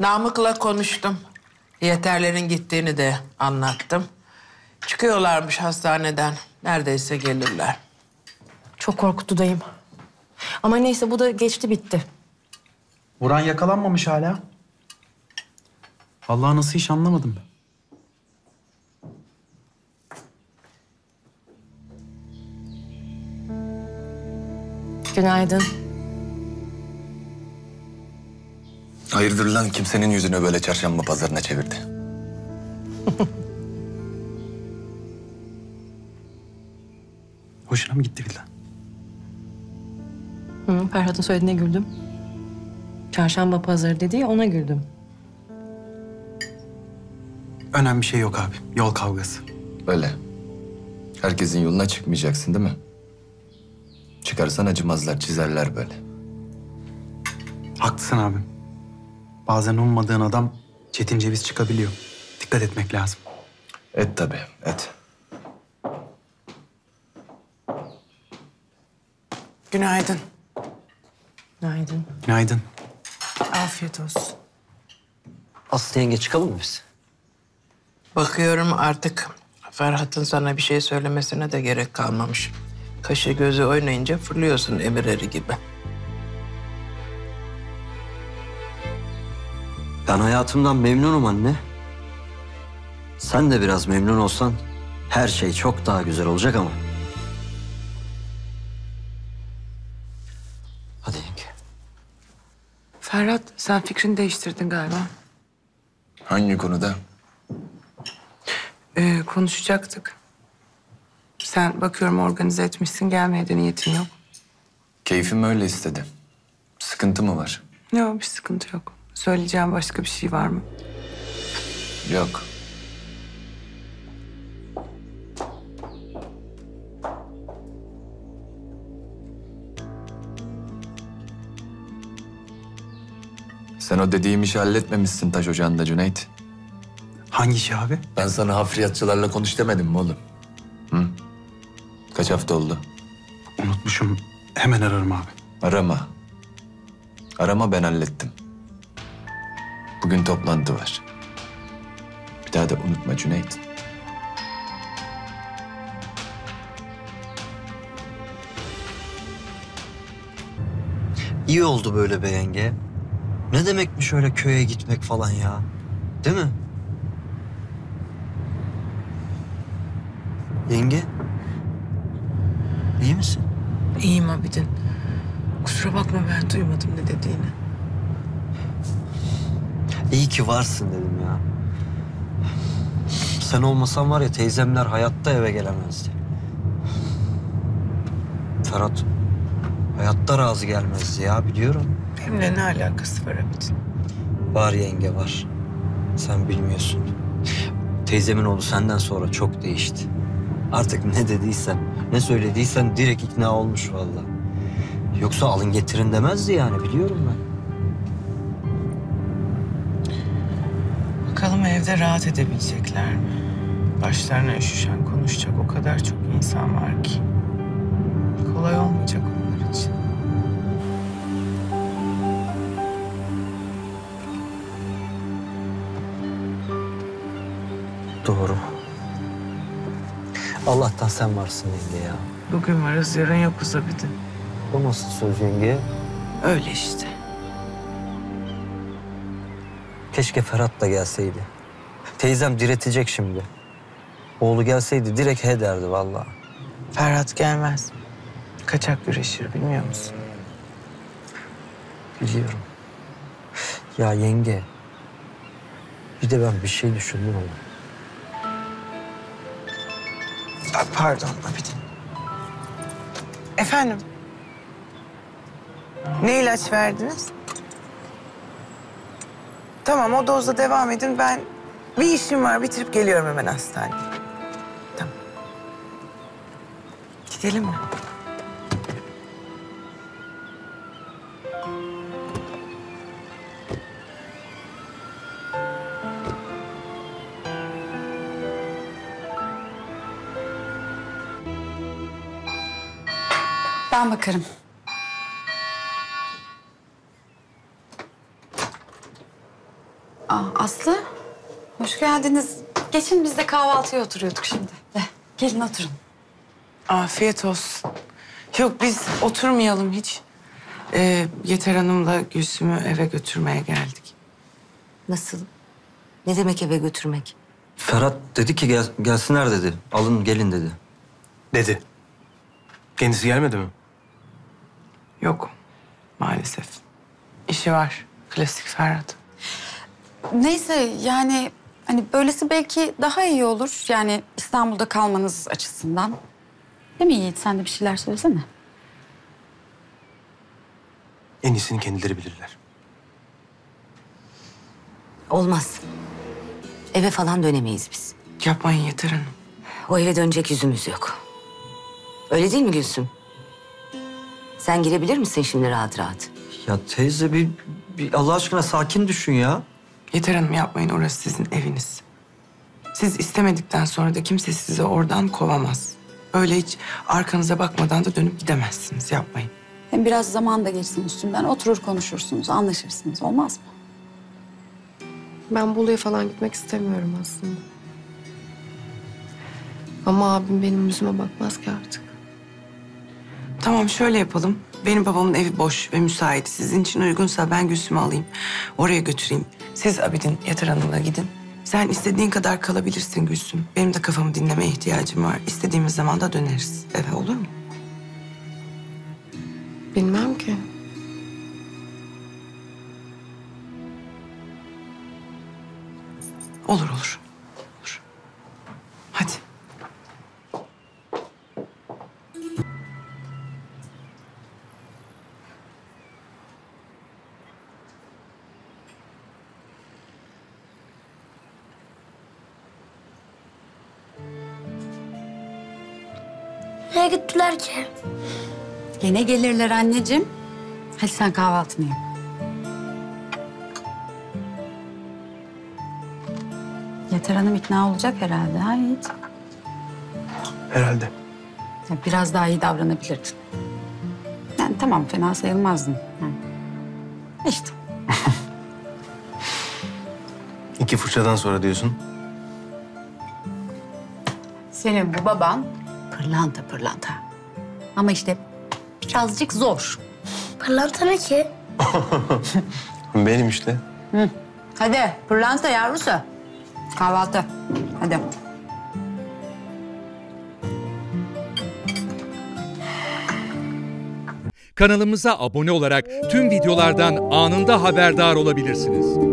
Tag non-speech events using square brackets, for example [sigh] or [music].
Namık'la konuştum. Yeterlerin gittiğini de anlattım. Çıkıyorlarmış hastaneden. Neredeyse gelirler. Çok korkuttu dayım. Ama neyse bu da geçti bitti. Vuran yakalanmamış hala. Vallahi nasıl iş anlamadım ben. Günaydın. Hayırdır lan kimsenin yüzünü böyle çarşamba pazarına çevirdi. [laughs] Hoşuna mı gitti Vildan? Hı, Ferhat'ın söylediğine güldüm. Çarşamba pazarı dedi ya ona güldüm. Önemli bir şey yok abi. Yol kavgası. Öyle. Herkesin yoluna çıkmayacaksın değil mi? Çıkarsan acımazlar, çizerler böyle. Haklısın abim. Bazen ummadığın adam çetin ceviz çıkabiliyor. Dikkat etmek lazım. Et tabii, et. Günaydın. Günaydın. Günaydın. Afiyet olsun. Aslı yenge çıkalım mı biz? Bakıyorum artık Ferhat'ın sana bir şey söylemesine de gerek kalmamış. Kaşı gözü oynayınca fırlıyorsun emir eri gibi. Ben hayatımdan memnunum anne. Sen de biraz memnun olsan her şey çok daha güzel olacak ama. Hadi yenge. Ferhat sen fikrini değiştirdin galiba. Hangi konuda? Ee, konuşacaktık. Sen bakıyorum organize etmişsin gelmeye de niyetin yok. Keyfim öyle istedi. Sıkıntı mı var? Yok bir sıkıntı yok. Söyleyeceğim başka bir şey var mı? Yok. Sen o dediğim işi halletmemişsin taş ocağında Cüneyt. Hangi iş abi? Ben sana hafriyatçılarla konuş demedim mi oğlum? Hı? Kaç hafta oldu? Unutmuşum. Hemen ararım abi. Arama. Arama ben hallettim. Bugün toplantı var. Bir daha da unutma Cüneyt. İyi oldu böyle be yenge. Ne demekmiş öyle köye gitmek falan ya? Değil mi? Yenge? İyi misin? İyiyim Abidin. Kusura bakma ben duymadım ne dediğini. İyi ki varsın dedim ya. Sen olmasan var ya teyzemler hayatta eve gelemezdi. Ferhat hayatta razı gelmezdi ya biliyorum. Benimle ne alakası var Abidin? Var yenge var. Sen bilmiyorsun. Teyzemin oğlu senden sonra çok değişti. Artık ne dediysen, ne söylediysen direkt ikna olmuş vallahi. Yoksa alın getirin demezdi yani biliyorum ben. Evde rahat edebilecekler mi? Başlarına üşüşen konuşacak o kadar çok insan var ki. Kolay olmayacak onlar için. Doğru. Allah'tan sen varsın yenge ya. Bugün varız yarın yokuz Abidin. O nasıl söz yenge? Öyle işte. Keşke Ferhat da gelseydi. Teyzem diretecek şimdi. Oğlu gelseydi direkt he derdi vallahi. Ferhat gelmez. Kaçak güreşir bilmiyor musun? Biliyorum. Ya yenge. Bir de ben bir şey düşündüm ama. Pardon Abidin. Efendim? Ne ilaç verdiniz? Tamam o dozda devam edin. Ben bir işim var bitirip geliyorum hemen hastaneye. Tamam. Gidelim mi? Ben bakarım. Aa, Aslı, hoş geldiniz. Geçin biz de kahvaltıya oturuyorduk şimdi. De, gelin oturun. Afiyet olsun. Yok biz oturmayalım hiç. Ee, Yeter Hanım'la Gülsüm'ü eve götürmeye geldik. Nasıl? Ne demek eve götürmek? Ferhat dedi ki gel, gelsinler dedi. Alın gelin dedi. Dedi. Kendisi gelmedi mi? Yok maalesef. İşi var. Klasik Ferhat. Neyse yani hani böylesi belki daha iyi olur. Yani İstanbul'da kalmanız açısından. Değil mi Yiğit? Sen de bir şeyler söylesene. En iyisini kendileri bilirler. Olmaz. Eve falan dönemeyiz biz. Yapmayın Yeter Hanım. O eve dönecek yüzümüz yok. Öyle değil mi Gülsüm? Sen girebilir misin şimdi rahat rahat? Ya teyze bir, bir Allah aşkına sakin düşün ya. Yeter Hanım yapmayın orası sizin eviniz. Siz istemedikten sonra da kimse sizi oradan kovamaz. Öyle hiç arkanıza bakmadan da dönüp gidemezsiniz. Yapmayın. Hem biraz zaman da geçsin üstünden. Oturur konuşursunuz, anlaşırsınız. Olmaz mı? Ben Bolu'ya falan gitmek istemiyorum aslında. Ama abim benim yüzüme bakmaz ki artık. Tamam şöyle yapalım. Benim babamın evi boş ve müsait. Sizin için uygunsa ben Gülsüm'ü alayım. Oraya götüreyim. Siz Abidin Yeter Hanım'la gidin. Sen istediğin kadar kalabilirsin Gülsüm. Benim de kafamı dinlemeye ihtiyacım var. İstediğimiz zaman da döneriz eve olur mu? Bilmem ki. Olur. Olur. Nereye gittiler ki? Gene gelirler anneciğim. Hadi sen kahvaltını yap. Yeter Hanım ikna olacak herhalde ha Yiğit? Herhalde. Ya biraz daha iyi davranabilirdin. Yani tamam fena sayılmazdın. Yani. İşte İki fırçadan sonra diyorsun. senin bu baban pırlanta pırlanta. Ama işte birazcık zor. Pırlanta ne ki? [laughs] Benim işte. Hadi pırlanta yavrusu. Kahvaltı. Hadi. Kanalımıza abone olarak tüm videolardan anında haberdar olabilirsiniz.